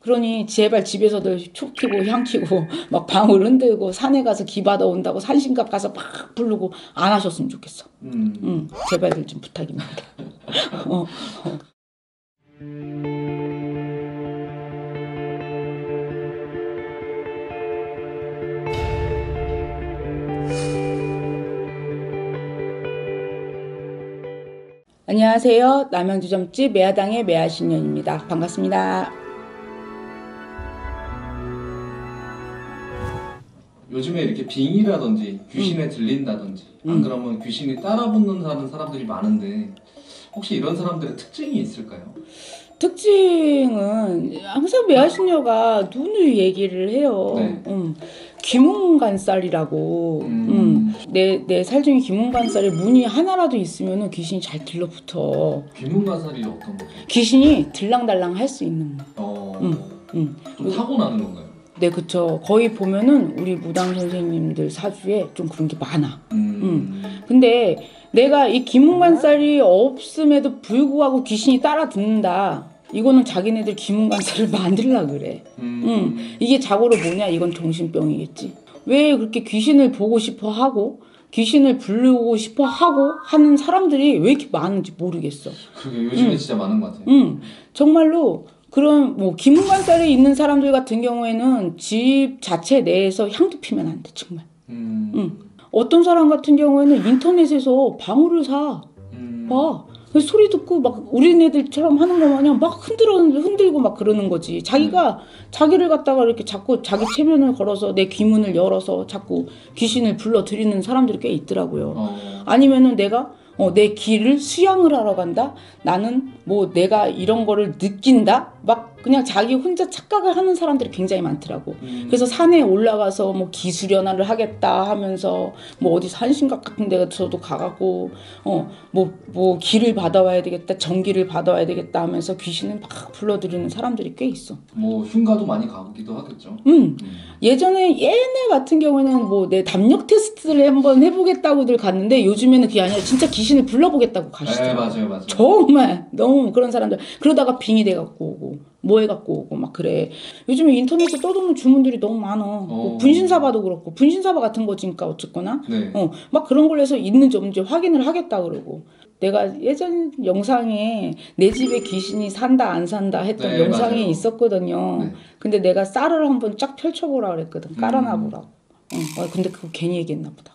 그러니 제발 집에서도 촉 키고 향 키고 막 방울 흔들고 산에 가서 기 받아 온다고 산신갑 가서 막 부르고 안 하셨으면 좋겠어. 음. 응, 제발들 좀 부탁입니다. 어, 어. 안녕하세요. 남양주점집 매화당의 매화신년입니다. 반갑습니다. 요즘에 이렇게 빙이라든지 귀신에 음. 들린다든지 안 그러면 귀신이 따라붙는다는 사람들이 많은데 혹시 이런 사람들의 특징이 있을까요? 특징은 항상 매화신녀가 눈을 얘기를 해요. 네. 음, 귀문간살이라고. 음. 음, 내, 내 살 중에 귀문간살에 문이 하나라도 있으면 귀신이 잘 들러붙어. 귀문가살이 어떤 거죠? 귀신이 들랑달랑 할 수 있는 문. 어, 음, 음. 좀 타고나는 건가요? 네, 그쵸. 거의 보면은 우리 무당 선생님들 사주에 좀 그런 게 많아. 음. 근데 내가 이 귀문관살이 없음에도 불구하고 귀신이 따라 듣는다. 이거는 자기네들 귀문관살을 만들라 그래. 음. 음, 이게 자고로 뭐냐? 이건 정신병이겠지. 왜 그렇게 귀신을 보고 싶어 하고 귀신을 부르고 싶어 하고 하는 사람들이 왜 이렇게 많은지 모르겠어. 그게 요즘에 음. 진짜 많은 것 같아요. 음, 정말로 그런 뭐 귀문관살에 있는 사람들 같은 경우에는 집 자체 내에서 향도 피면 안 돼, 정말. 음. 음. 어떤 사람 같은 경우에는 인터넷에서 방울을 사. 음. 봐. 그래서 소리 듣고 막 우리네들처럼 하는 거 마냥 막 흔들어 흔들고 막 그러는 거지. 자기가 자기를 갖다가 이렇게 자꾸 자기 체면을 걸어서 내 귀문을 열어서 자꾸 귀신을 불러 들이는 사람들이 꽤 있더라고요. 어. 아니면은 내가 어, 내 귀를 수양을 하러 간다. 나는 뭐 내가 이런 거를 느낀다. 막 그냥 자기 혼자 착각을 하는 사람들이 굉장히 많더라고. 음. 그래서 산에 올라가서 뭐 기수련화를 하겠다 하면서 뭐 어디 산신각 같은 데서도 가갖고 어 뭐뭐 뭐 기를 받아와야 되겠다 전기를 받아와야 되겠다 하면서 귀신을 막 불러들이는 사람들이 꽤 있어. 뭐 흉가도 많이 가기도 하겠죠. 음 음. 예전에 옛날 같은 경우에는 뭐 내 담력 테스트를 한번 해보겠다고들 갔는데 요즘에는 그게 아니라 진짜 귀신 을 불러보겠다고 네 가시더라고. 맞아요 맞아요. 정말 너무 그런 사람들 그러다가 빙이 돼 갖고 오고 뭐 해 갖고 오고 막 그래 요즘에 인터넷에 떠도는 주문들이 너무 많어 뭐 어. 분신사바도 그렇고 분신사바 같은 거지니까 어쨌거나 네. 어막 그런 걸로 해서 있는지 없는지 확인을 하겠다 그러고 내가 예전 영상에 내 집에 귀신이 산다 안 산다 했던 네, 영상이 맞아요. 있었거든요 네. 근데 내가 쌀을 한번 쫙 펼쳐보라 그랬거든 깔아놔보라고 음. 어, 어, 근데 그거 괜히 얘기했나 보다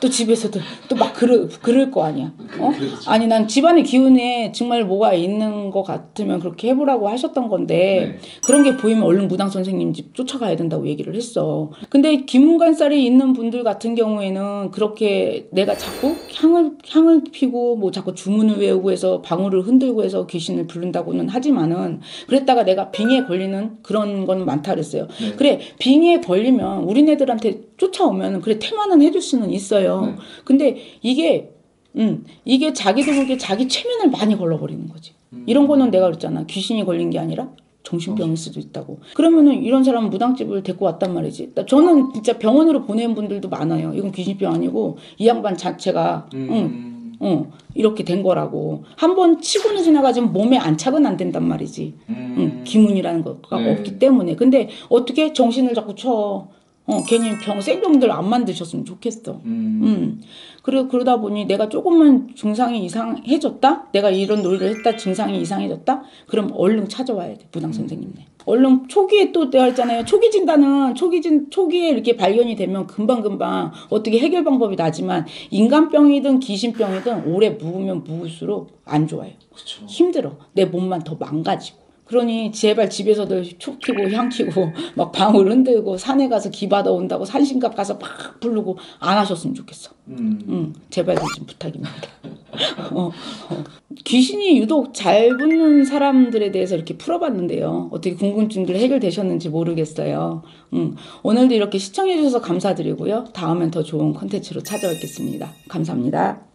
또 집에서도 또 막 그럴, 그럴 거 아니야 어? 그렇죠. 아니 난 집안의 기운에 정말 뭐가 있는 것 같으면 그렇게 해보라고 하셨던 건데 네. 그런 게 보이면 얼른 무당 선생님 집 쫓아가야 된다고 얘기를 했어. 근데 기문관살이 있는 분들 같은 경우에는 그렇게 내가 자꾸 향을 향을 피고 뭐 자꾸 주문을 외우고 해서 방울을 흔들고 해서 귀신을 부른다고는 하지만은 그랬다가 내가 빙에 걸리는 그런 건 많다 그랬어요. 네. 그래 빙에 걸리면 우리네들한테 쫓아오면 그래 태만은 해줄 수는 있어요. 네. 근데 이게 음 이게 자기도 모르게 자기 체면을 많이 걸러버리는 거지. 음. 이런 거는 내가 그랬잖아. 귀신이 걸린 게 아니라 정신병일 수도 있다고. 그러면은 이런 사람 은 무당집을 데리고 왔단 말이지. 나- 저는 진짜 병원으로 보낸 분들도 많아요. 이건 귀신병 아니고 이 양반 자체가 응, 음. 어, 이렇게 된 거라고. 한 번 치고는 지나가지만 몸에 안착은 안 된단 말이지. 음. 응, 기문이라는 거가 네. 없기 때문에. 근데 어떻게 정신을 자꾸 쳐. 어, 괜히 병, 생병들 안 만드셨으면 좋겠어. 음. 음. 그래, 그러다 보니 내가 조금만 증상이 이상해졌다? 내가 이런 놀이를 했다, 증상이 이상해졌다? 그럼 얼른 찾아와야 돼, 부당 선생님네. 얼른 초기에 또 내가 했잖아요. 초기 진단은 초기 진, 초기에 이렇게 발견이 되면 금방금방 어떻게 해결 방법이 나지만 인간병이든 귀신병이든 오래 묵으면 묵을수록 안 좋아요. 그렇죠. 힘들어. 내 몸만 더 망가지고. 그러니 제발 집에서도 촉 키고 향 키고 막 방울 흔들고 산에 가서 기 받아 온다고 산신갑 가서 막 부르고 안 하셨으면 좋겠어. 음. 응, 제발 좀 부탁입니다. 어, 어. 귀신이 유독 잘 붙는 사람들에 대해서 이렇게 풀어봤는데요. 어떻게 궁금증들 해결되셨는지 모르겠어요. 음, 오늘도 이렇게 시청해주셔서 감사드리고요. 다음엔 더 좋은 컨텐츠로 찾아뵙겠습니다. 감사합니다.